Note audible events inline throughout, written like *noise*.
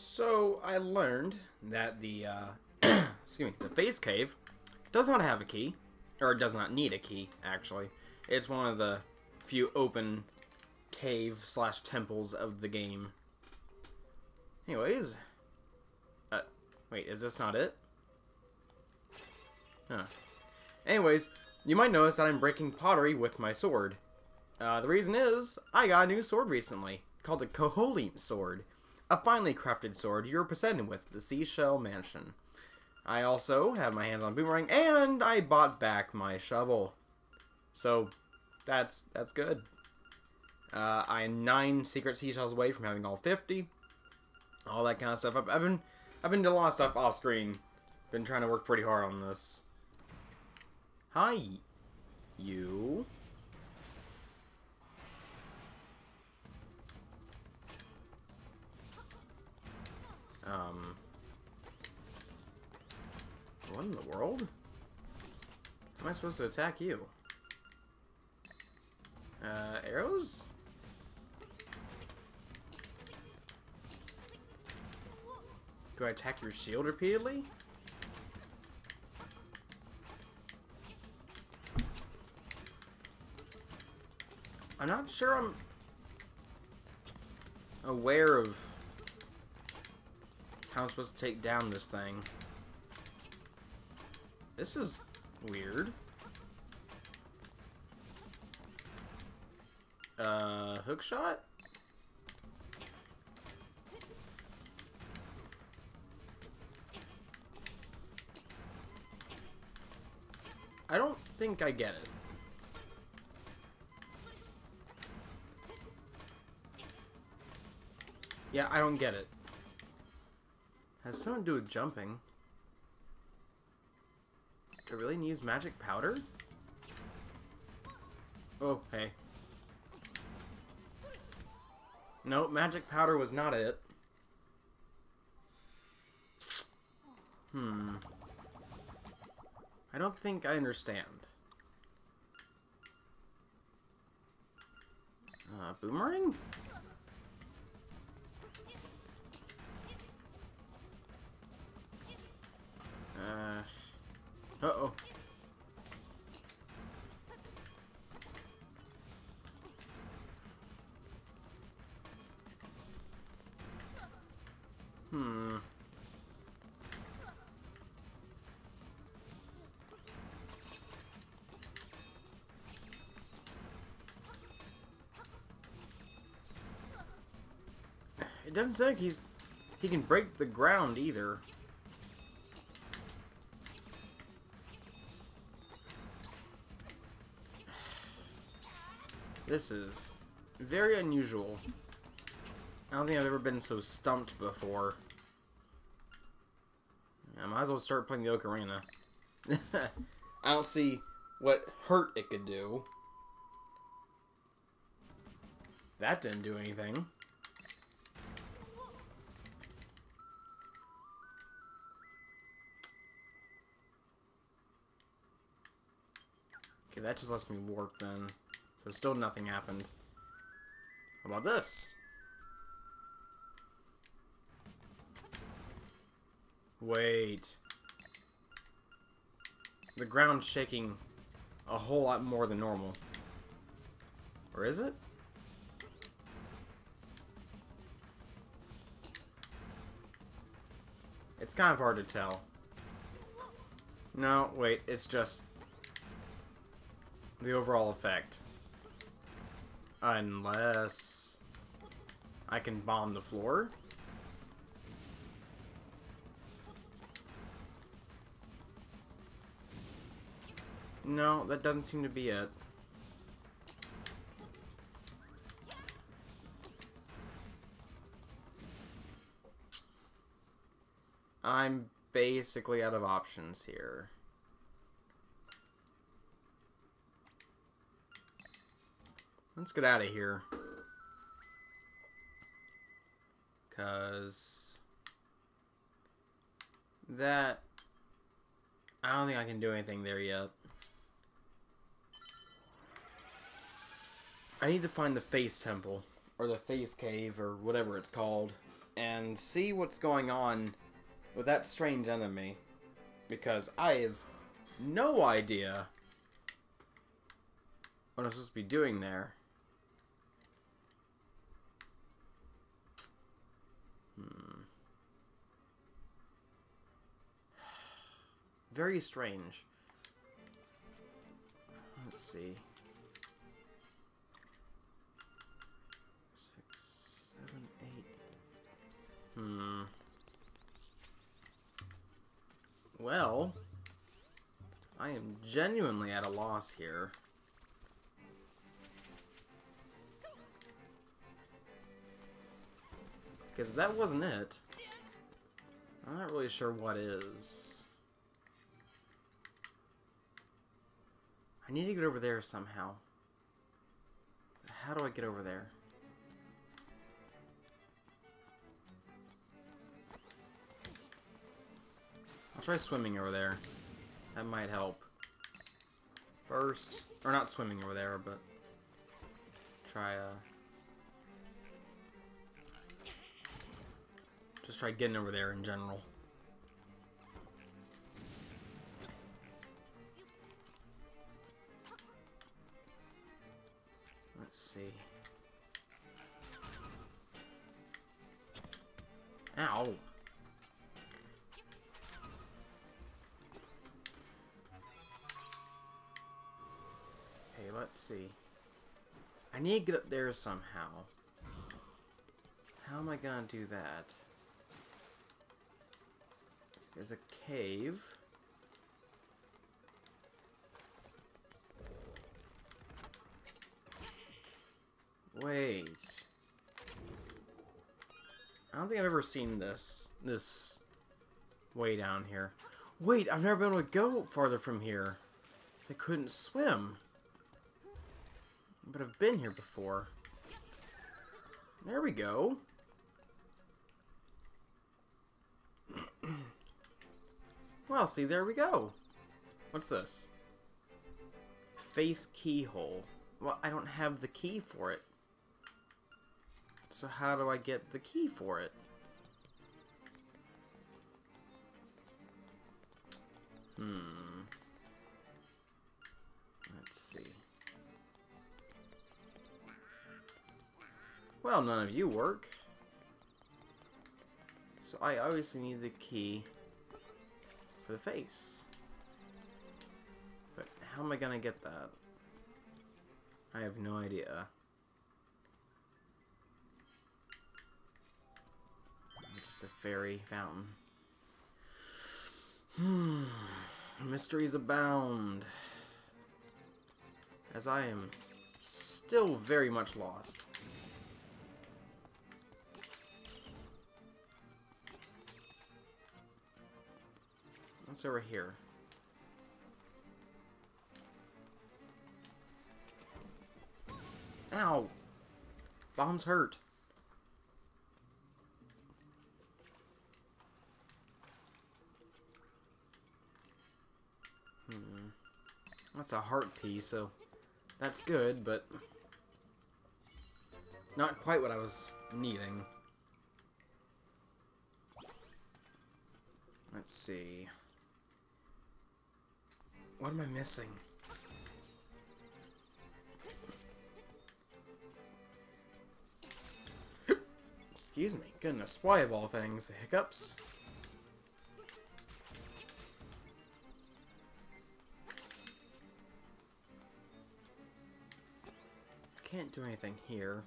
So I learned that the uh, *clears throat* excuse me, the face cave does not have a key, or does not need a key. Actually, it's one of the few open cave slash temples of the game. Anyways, uh, wait, is this not it? Huh. Anyways, you might notice that I'm breaking pottery with my sword. Uh, the reason is, I got a new sword recently, called the Koholint Sword. A finely crafted sword you're presented with the Seashell Mansion. I also have my hands on Boomerang, and I bought back my shovel. So, that's that's good. Uh, I am nine secret seashells away from having all 50. All that kind of stuff. I've, I've been I've been doing a lot of stuff off screen. Been trying to work pretty hard on this. Hi, you. Um. What in the world? How am I supposed to attack you? Uh, arrows? Do I attack your shield repeatedly? I'm not sure I'm aware of how I'm supposed to take down this thing. This is weird. Uh, hook shot? I don't think I get it. Yeah, I don't get it. Has something to do with jumping. Do I really need to use magic powder? Oh, hey. No, magic powder was not it. Hmm. I don't think I understand. Uh, boomerang? Uh-oh. Hmm. It doesn't say he's he can break the ground either. This is very unusual. I don't think I've ever been so stumped before. I might as well start playing the Ocarina. *laughs* I don't see what hurt it could do. That didn't do anything. Okay, that just lets me warp then. So still nothing happened. How about this? Wait. The ground's shaking a whole lot more than normal. Or is it? It's kind of hard to tell. No, wait, it's just the overall effect. Unless I can bomb the floor. No, that doesn't seem to be it. I'm basically out of options here. Let's get out of here. Because... That... I don't think I can do anything there yet. I need to find the face temple. Or the face cave, or whatever it's called. and see what's going on with that strange enemy. Because I have no idea what I'm supposed to be doing there. Very strange. Let's see. Six, seven, eight. Hmm. Well, I am genuinely at a loss here. Because that wasn't it. I'm not really sure what is. I need to get over there somehow. How do I get over there? I'll try swimming over there. That might help. First, or not swimming over there, but try uh just try getting over there in general. Let's see. Ow. Okay, let's see. I need to get up there somehow. How am I gonna do that? There's a cave. Wait. I don't think I've ever seen this. This way down here. Wait, I've never been able to go farther from here. I couldn't swim. But I've been here before. There we go. *clears throat* well, see, there we go. What's this? Face keyhole. Well, I don't have the key for it. So how do I get the key for it? Hmm. Let's see. Well, none of you work. So I obviously need the key for the face. But how am I gonna get that? I have no idea. A fairy fountain. Hmm. *sighs* Mysteries abound. As I am still very much lost. What's over here? Ow! Bombs hurt. Hmm. A heart piece, so that's good, but not quite what I was needing. Let's see. What am I missing? *gasps* Excuse me. Goodness, why of all things, the hiccups? Can't do anything here.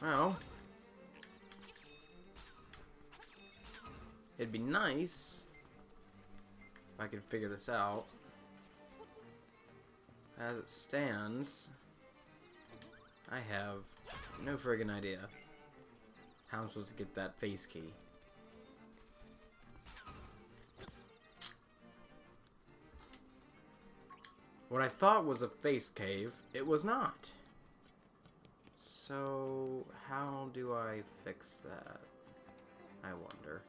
Well, it'd be nice if I could figure this out. As it stands, I have no friggin' idea how am I supposed to get that face key? What I thought was a face cave, it was not. So, how do I fix that? I wonder.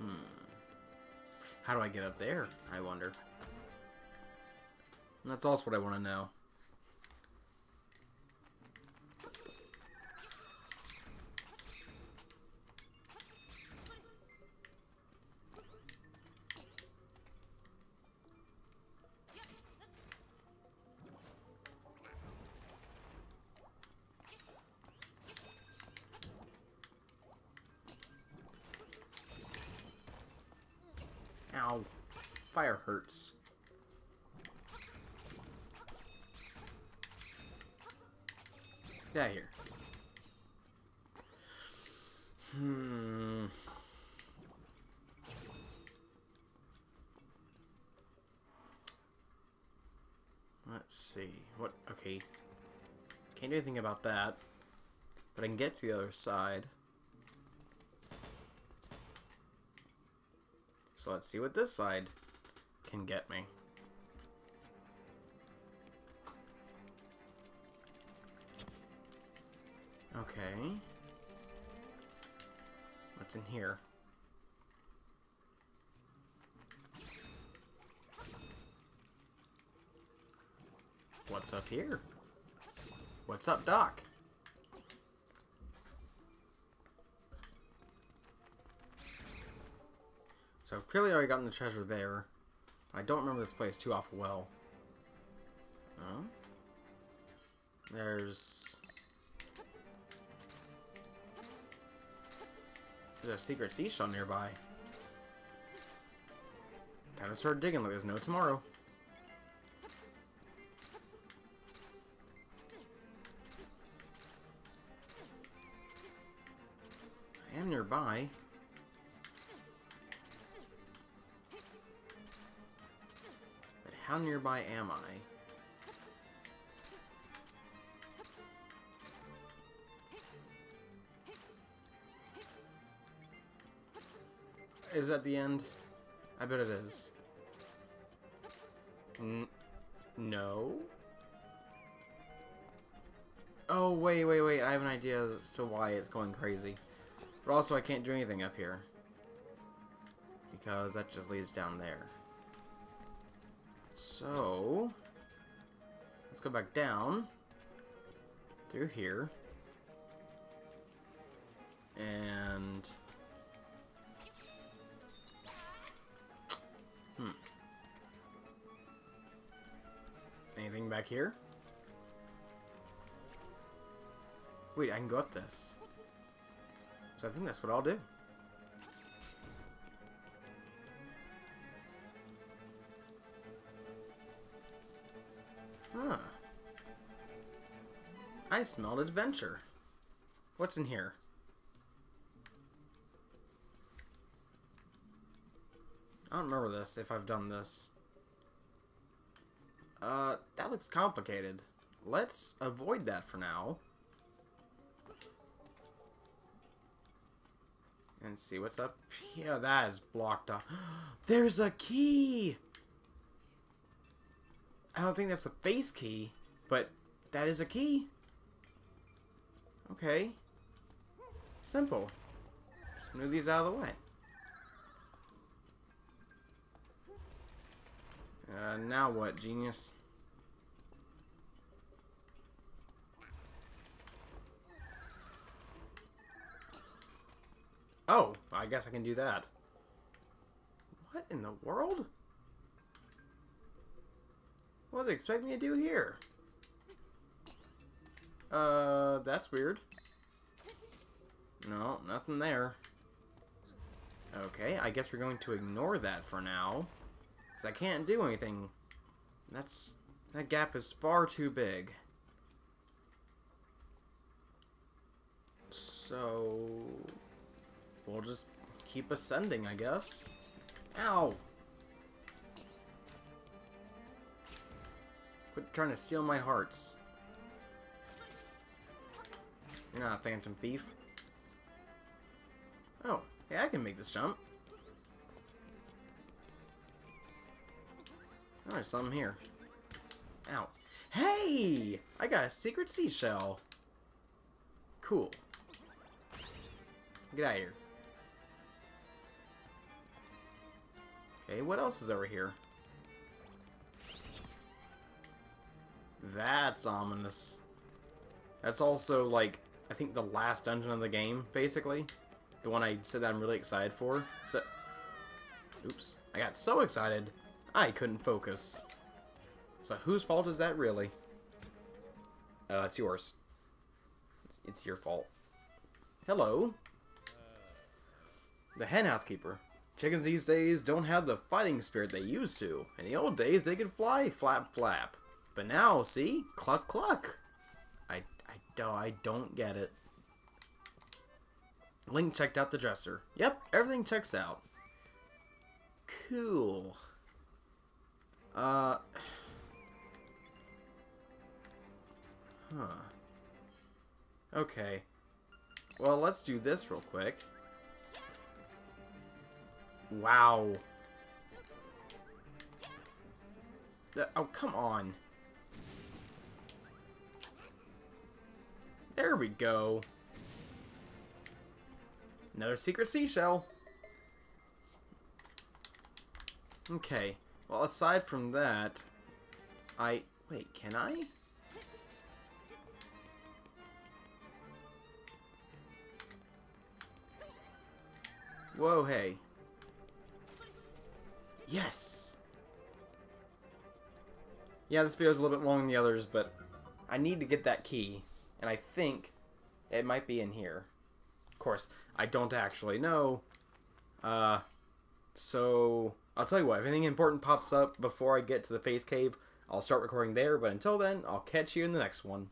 Hmm. How do I get up there? I wonder. And that's also what I want to know. Hurts. Get out of here. Hmm. Let's see. What? Okay. Can't do anything about that. But I can get to the other side. So let's see what this side can get me. Okay. What's in here? What's up here? What's up, Doc? So clearly I already gotten the treasure there. I don't remember this place too awful well. There's... There's a secret seashell nearby. Time to start digging like there's no tomorrow. I am nearby. How nearby am I? Is that the end? I bet it is. N no? Oh, wait, wait, wait. I have an idea as to why it's going crazy. But also, I can't do anything up here. Because that just leads down there. So... Let's go back down. Through here. And... Hmm. Anything back here? Wait, I can go up this. So I think that's what I'll do. Smelled adventure. What's in here? I don't remember this, if I've done this. Uh, that looks complicated. Let's avoid that for now. And see what's up here. That is blocked off. *gasps* There's a key! I don't think that's the face key, but that is a key. Okay. Simple. Just move these out of the way. Uh, now what, genius? Oh, I guess I can do that. What in the world? What do they expect me to do here? Uh, that's weird. No, nothing there. Okay, I guess we're going to ignore that for now. Because I can't do anything. That's... That gap is far too big. So... We'll just keep ascending, I guess. Ow! Quit trying to steal my hearts. You're not a phantom thief. Oh, yeah, I can make this jump. Oh, there's something here. Ow. Hey! I got a secret seashell. Cool. Get out of here. Okay, what else is over here? That's ominous. That's also, like, I think the last dungeon of the game, basically. The one I said that I'm really excited for. So, oops. I got so excited, I couldn't focus. So whose fault is that, really? Uh, it's yours. It's, it's your fault. Hello. The hen housekeeper. Chickens these days don't have the fighting spirit they used to. In the old days, they could fly flap flap. But now, see? Cluck cluck. I, I, don't, get it. Link checked out the dresser. Yep, everything checks out. Cool. Uh... Huh. Okay. Well, let's do this real quick. Wow. Oh, come on. There we go. Another secret seashell. Okay. Well, aside from that, I... Wait, can I? Whoa, hey. Yes! Yeah, this video is a little bit longer than the others, but I need to get that key, and I think it might be in here. Of course, I don't actually know. Uh, so, I'll tell you what, if anything important pops up before I get to the face cave, I'll start recording there, but until then, I'll catch you in the next one.